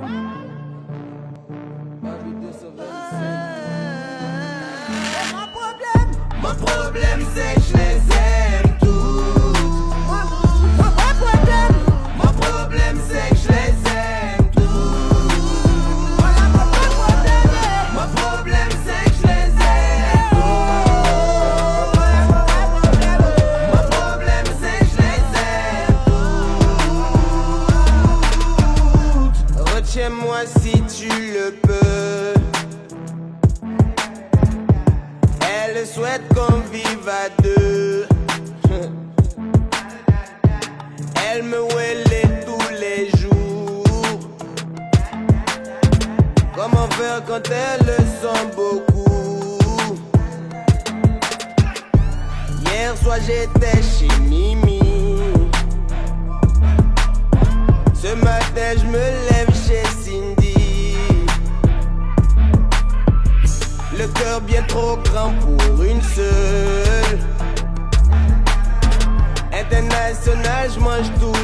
Mon problème, Mon problème c'est que je les aime toutes. Retiens-moi si tu le peux. Elle souhaite qu'on vive à deux. Elle me wélait tous les jours. Comment faire quand elle le sent beaucoup? Hier soir j'étais chez Mimi. Ce matin je me lève Le cœur bien trop grand pour une seule. International, je mange peu.